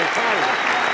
They tied it.